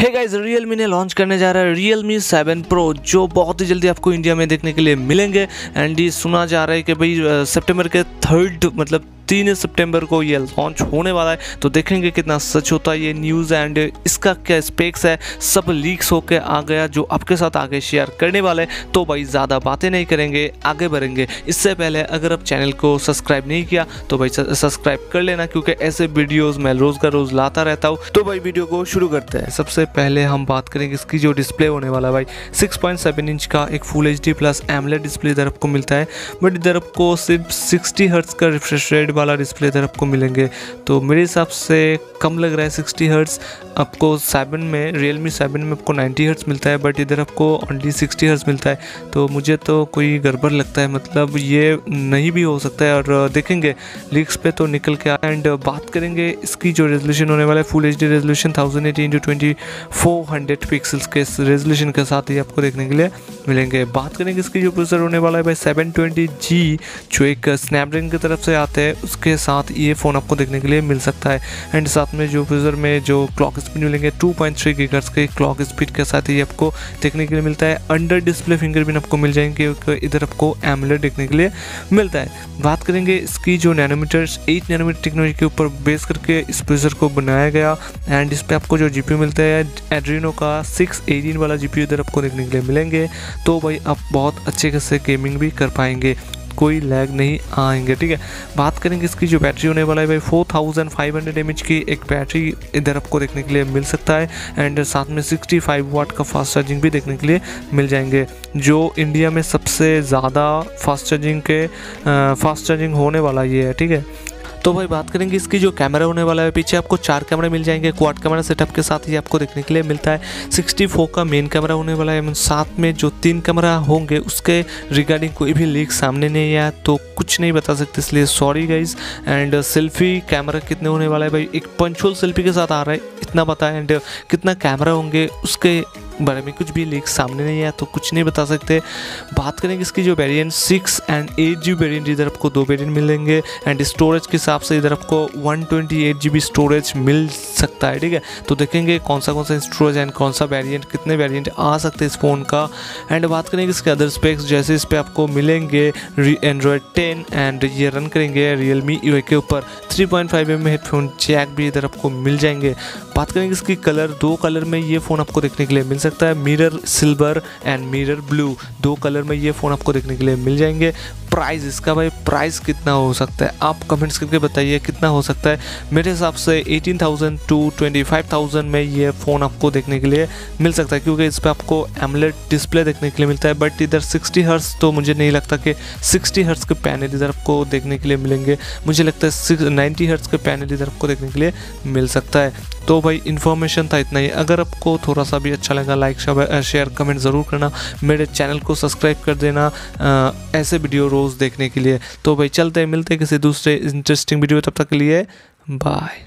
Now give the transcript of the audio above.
हे real me ने launch करने जा रहा है रियल मी सेवन प्रो जो बहुत ही जल्दी आपको इंडिया में देखने के लिए मिलेंगे। एंड ये सुना जा रहा है कि भाई सितंबर के थर्ड मतलब तीन सितंबर को ये लॉन्च होने वाला है। तो देखेंगे कितना सच होता है ये न्यूज़ एंड इसका क्या स्पेक्स है। सब लीक्स होकर आ गया जो आपके साथ आगे शेयर करने वाले तो भाई ज़्यादा बातें नहीं करेंगे, आगे बढ़ेंगे। इससे पहले अगर आप चैनल को सब्सक्राइब नहीं किया तो भाई सब्सक्राइब कर लेना क्योंकि ऐसे वीडियोज़ मैं रोज़ का रोज़ लाता रहता हूँ। तो भाई वीडियो को शुरू करते हैं। सबसे पहले हम बात करेंगे इसकी जो डिस्प्ले होने वाला है भाई। सिक्स इंच का एक full HD plus AMOLED display इधर आपको मिलता है। बट इधर आपको सिर्फ़ सिक्सटी हर्ट्स का रिफ्रेश रेट वाला डिस्प्ले इधर आपको मिलेंगे तो मेरे हिसाब से कम लग रहा है सिक्सटी हर्ट्स आपको सेवन में रियल मी सेवन में आपको नाइन्टी हर्ट्स मिलता है बट इधर आपको ओनली सिक्सटी हर्ट्स मिलता है। तो मुझे तो कोई गड़बड़ लगता है मतलब ये नहीं भी हो सकता है। और देखेंगे लीक्स पे तो निकल के एंड बात करेंगे, इसकी जो रेजोल्यूशन होने वाला है full H D resolution thousand eighty into twenty four hundred pixels के रेजोल्यूशन के साथ ही आपको देखने के लिए मिलेंगे। बात करेंगे इसकी जो प्रोसेसर होने वाला है, भाई सेवन ट्वेंटी जी जो एक स्नैपड्रैगन की तरफ़ से आते हैं उसके साथ ये फ़ोन आपको देखने के लिए मिल सकता है। एंड साथ में जो प्रोसेसर में जो क्लॉक स्पीड मिलेंगे 2.3 पॉइंट थ्री के क्लॉक स्पीड के साथ ही आपको देखने के लिए मिलता है। अंडर डिस्प्ले फिंगरप्रिंट आपको मिल जाएँगे इधर आपको एमलेट देखने के लिए मिलता है। बात करेंगे इसकी जो नैनोमीटर्स एट नैनोमीटर टेक्नोलॉजी के ऊपर बेस करके इस प्रोसेसर को बनाया गया। एंड इस पर आपको जो जीपी मिलता है एड्रीनो का सिक्स एटीन वाला जीपी इधर आपको देखने के लिए मिलेंगे। तो भाई आप बहुत अच्छे खासे गेमिंग भी कर पाएँगे। कोई लैग नहीं आएँगे, ठीक है? बात करेंगे इसकी जो बैटरी होने वाला है भाई four thousand five hundred M की एक बैटरी इधर आपको देखने के लिए मिल सकता है एंड साथ में सिक्सटी फाइव वाट का फास्ट चार्जिंग भी देखने के लिए मिल जाएँगे, जो इंडिया में सबसे ज़्यादा फास्ट चार्जिंग के फास्ट चार्जिंग होने वाला ये है, ठीक है? तो भाई बात करेंगे इसकी जो कैमरा होने वाला है, पीछे आपको चार कैमरे मिल जाएँगे क्वाड कैमरा सेटअप के साथ ही आपको देखने के लिए मिलता है। 64 का मेन कैमरा होने वाला है साथ में जो तीन कैमरा होंगे, उसके रिगार्डिंग कोई भी लीक सामने नहीं आया तो कुछ नहीं बता सकते, इसलिए sorry guys and selfie camera कितने होने वाला है भाई? एक पंचुअल सेल्फी के साथ आ रहा है, इतना पता है एंड कितना कैमरा होंगे, उसके बारे में कुछ भी लीक सामने नहीं आया तो कुछ नहीं बता सकते। बात करेंगे इसकी जो variant six and eight G variant इधर आपको दो वेरियंट मिलेंगे एंड स्टोरेज के हिसाब से इधर आपको one twenty eight G B storage मिल सकता है, ठीक है? तो देखेंगे कौन सा कौन सा स्टोरेज एंड कौन सा वेरियंट कितने वेरियंट आ सकते हैं इस फ़ोन का। एंड बात करेंगे इसके अदर स्पेक्स जैसे इस पर आपको मिलेंगे एंड्रॉयड टेन एंड ये रन करेंगे रियल मी यू के ऊपर। Three point five M headphone jack भी इधर आपको मिल जाएँगे। बात करेंगे इसकी कलर दो कलर में ये फ़ोन आपको देखने के लिए मिल सकता है mirror silver and mirror blue दो कलर में ये फ़ोन आपको देखने के लिए मिल जाएँगे। प्राइस इसका भाई प्राइस कितना हो सकता है? आप कमेंट्स करके बताइए कितना हो सकता है। मेरे हिसाब से 18,000 टू 25,000 में ये फ़ोन आपको देखने के लिए मिल सकता है क्योंकि इस पर आपको एमलेट डिस्प्ले देखने के लिए मिलता है बट इधर 60 हर्ट्स तो मुझे नहीं लगता कि 60 हर्ट्स के पैनल इधर आपको देखने के लिए मिलेंगे। मुझे लगता है नाइन्टी हर्ट्स के पैनल इधर आपको देखने के लिए मिल सकता है। तो भाई इन्फॉर्मेशन था इतना ही। अगर आपको थोड़ा सा भी अच्छा लगा लाइक शेयर कमेंट ज़रूर करना। मेरे चैनल को सब्सक्राइब कर देना। ऐसे वीडियो रोज़ देखने के लिए। तो भाई चलते हैं, मिलते हैं किसी दूसरे इंटरेस्टिंग वीडियो तब तक के लिए बाय